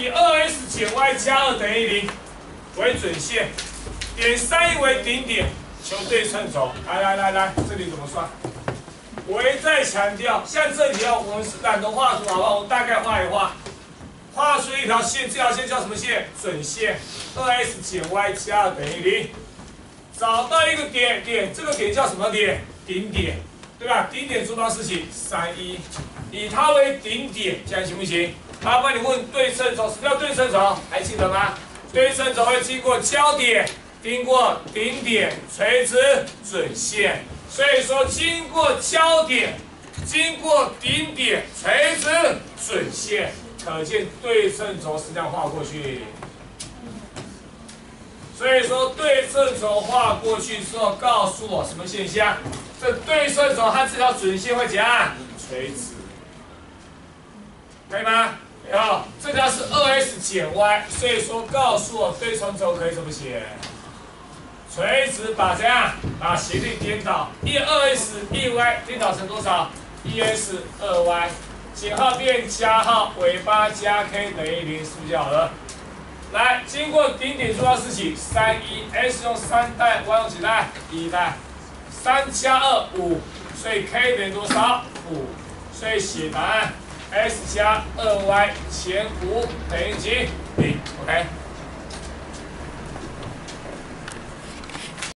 以二 s 减 y 加二等于零为准线，点三一为顶点，求对称轴。来来来来，这里怎么算？我一再强调，像这里啊，我们是懒得画图，好不好？我大概画一画，画出一条线，这条线叫什么线？准线。二 s 减 y 加二等于零。找到一个点点，这个点叫什么点？顶点，对吧？顶点做到事情三一，以它为顶点，这样行不行？麻烦你问对称轴，什么叫对称轴？还记得吗？对称轴会经过交点，经过顶点，垂直准线。所以说，经过交点，经过顶点，垂直准线，可见对称轴是这样画过去。所以说，对称轴画过去之后，告诉我什么现象？这对称轴和这条准线会怎样？垂直，可以吗？它，是二 s 减 y，所以说告诉我对称轴可以怎么写？垂直把这样？把斜率颠倒，一二 s 一 y 颠倒成多少？一 s 二 y，减号变加号，尾巴加 k 等于零，是不是就好了？来，经过顶点做到事情，三一 s 用三代，y 用几代？一代，三加二五，所以 k 等于多少？五，所以写答案 s 加 2y 前五等于几？零，OK。